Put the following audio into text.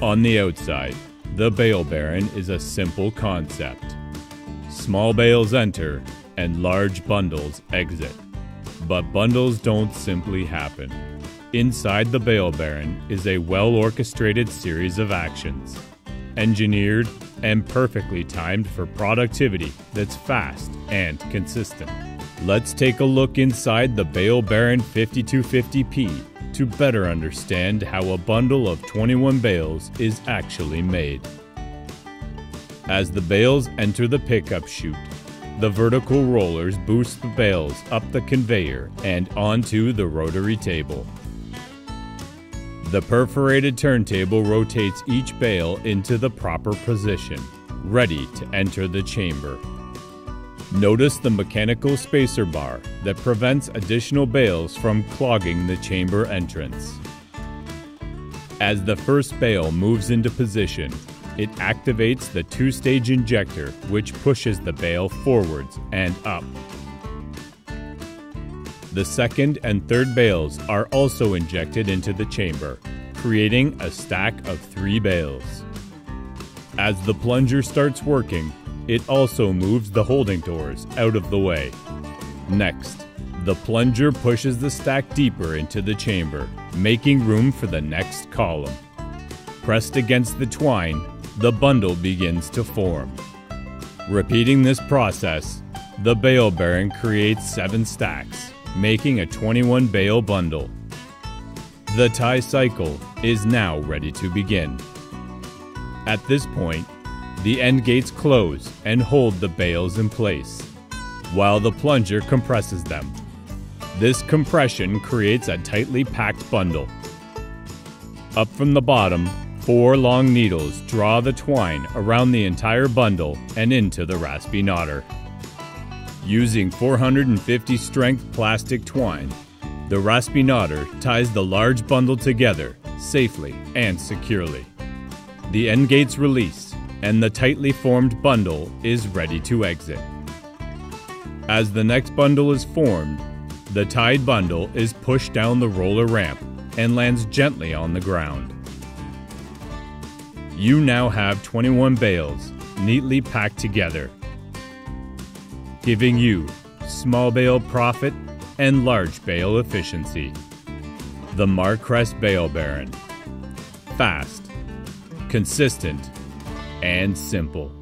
On the outside, the bale baron is a simple concept. Small bales enter and large bundles exit. But bundles don't simply happen. Inside the bale baron is a well orchestrated series of actions, engineered and perfectly timed for productivity that's fast and consistent. Let's take a look inside the Bale Baron 5250P to better understand how a bundle of 21 bales is actually made. As the bales enter the pickup chute, the vertical rollers boost the bales up the conveyor and onto the rotary table. The perforated turntable rotates each bale into the proper position, ready to enter the chamber. Notice the mechanical spacer bar that prevents additional bales from clogging the chamber entrance. As the first bale moves into position, it activates the two-stage injector which pushes the bale forwards and up. The second and third bales are also injected into the chamber, creating a stack of three bales. As the plunger starts working, it also moves the holding doors out of the way. Next, the plunger pushes the stack deeper into the chamber, making room for the next column. Pressed against the twine, the bundle begins to form. Repeating this process, the Bale Baron creates seven stacks, making a 21 bale bundle. The tie cycle is now ready to begin. At this point, the end gates close and hold the bales in place, while the plunger compresses them. This compression creates a tightly packed bundle. Up from the bottom, four long needles draw the twine around the entire bundle and into the Rasspe knotter. Using 450 strength plastic twine, the Rasspe knotter ties the large bundle together safely and securely. The end gates release and the tightly formed bundle is ready to exit. As the next bundle is formed, the tied bundle is pushed down the roller ramp and lands gently on the ground. You now have 21 bales neatly packed together, giving you small bale profit and large bale efficiency. The Marcrest Bale Baron. Fast, consistent, and simple.